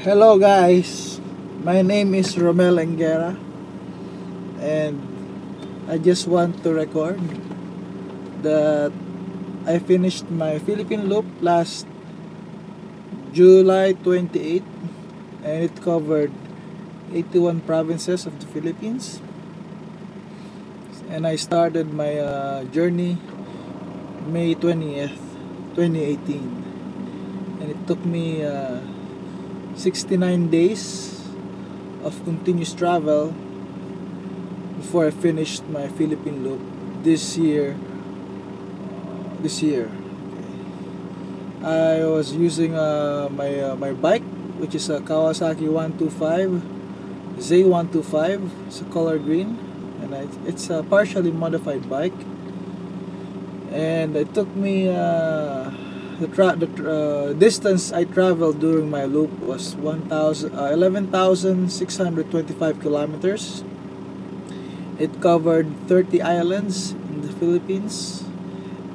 Hello guys, my name is Rommel Enguerra and I just want to record that I finished my Philippine Loop last July 28 and it covered 81 provinces of the Philippines. And I started my uh, journey May 20th 2018 and it took me uh, 69 days of continuous travel before I finished my Philippine loop this year uh, this year. I was using uh, my uh, my bike which is a Kawasaki 125 Z125 it's a color green and I, it's a partially modified bike. And it took me uh, the, tra- the uh, distance I traveled during my loop was 1,000 uh, 11,625 kilometers. It covered 30 islands in the Philippines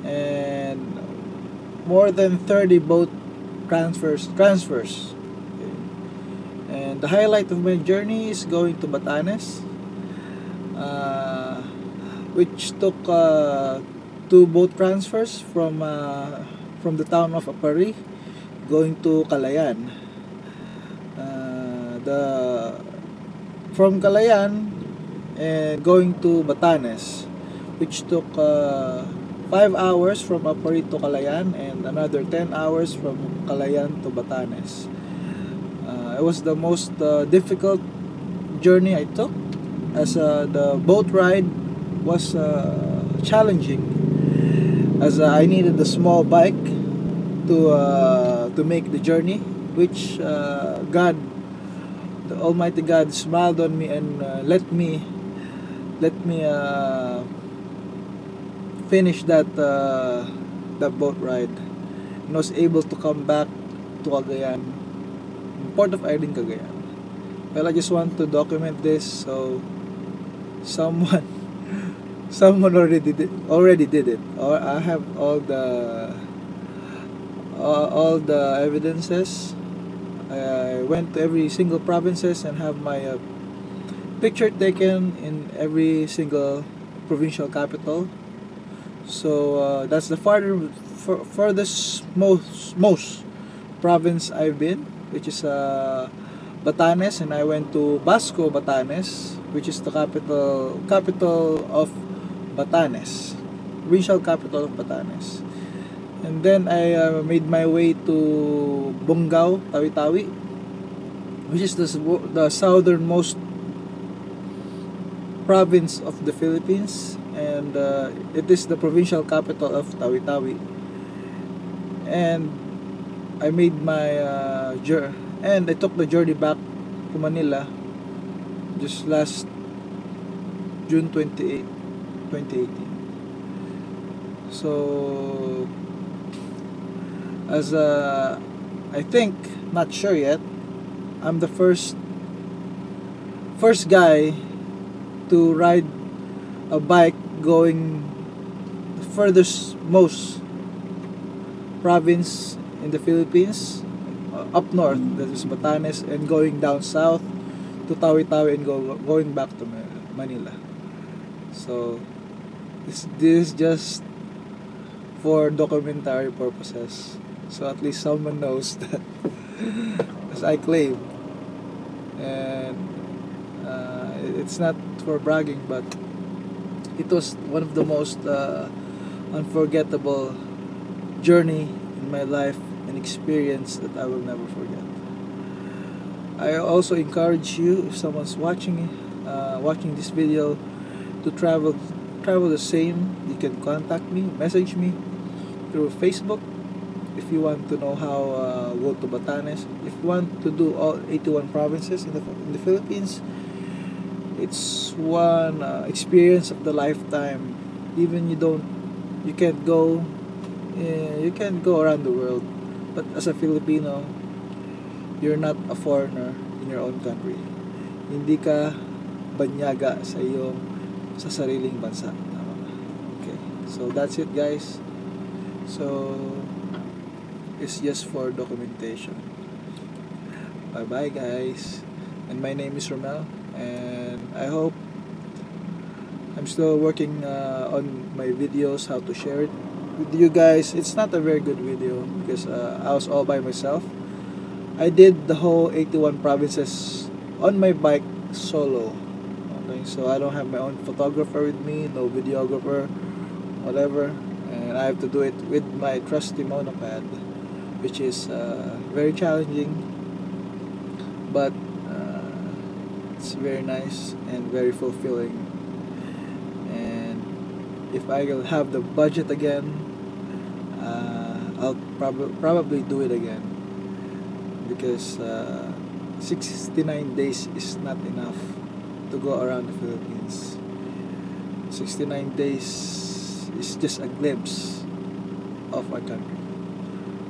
and more than 30 boat transfers transfers. And the highlight of my journey is going to Batanes, uh, which took uh, two boat transfers from uh, from the town of Aparri going to Calayan. Uh, the from Calayan and going to Batanes, which took uh, five hours from Aparri to Calayan and another 10 hours from Calayan to Batanes. Uh, it was the most uh, difficult journey I took as uh, the boat ride was uh, challenging as I needed a small bike to uh, to make the journey which uh, God the Almighty God smiled on me and uh, let me let me uh, finish that uh, that boat ride. And was able to come back to Cagayan Port of Aydin Cagayan. Well I just want to document this so someone someone already did it, already did it. Or I have all the uh, all the evidences. I went to every single provinces and have my uh, picture taken in every single provincial capital. So uh, that's the farther fur- furthest most most province I've been which is uh, Batanes. And I went to Basco Batanes which is the capital capital of Batanes provincial capital of Batanes and then I uh, made my way to Bongao Tawi-Tawi which is the, the southernmost province of the Philippines. And uh, it is the provincial capital of Tawi-Tawi. And I made my uh, jour- and I took the journey back to Manila just last June 28 2018 so as a I think not sure yet I'm the first first guy to ride a bike going the furthest most province in the Philippines uh, up north that is Batanes and going down south to Tawi-Tawi and go, going back to Manila. So this, this is just for documentary purposes so at least someone knows that as I claim. And uh, it's not for bragging but it was one of the most uh, unforgettable journey in my life and experience that I will never forget. I also encourage you if someone's watching uh, watching this video to travel travel the same. You can contact me message me through Facebook if you want to know how uh, go to Batanes if you want to do all 81 provinces in the, in the Philippines it's one uh, experience of the lifetime. Even you don't you can't go eh, you can't go around the world. But as a Filipino you're not a foreigner in your own country. Hindi ka banyaga sa iyong sa sariling bansa. Okay. So that's it guys. So it's just for documentation Bye bye, guys. And my name is Rommel, and I hope I'm still working uh, on my videos, how to share it with you guys. It's not a very good video because uh, I was all by myself. I did the whole 81 provinces on my bike solo. Okay, so I don't have my own photographer with me, no videographer, whatever, and I have to do it with my trusty monopod, which is uh, very challenging, but uh, it's very nice and very fulfilling. And if I will have the budget again, uh, I'll prob- probably do it again because uh, 69 days is not enough to go around the Philippines. 69 days is just a glimpse of our country.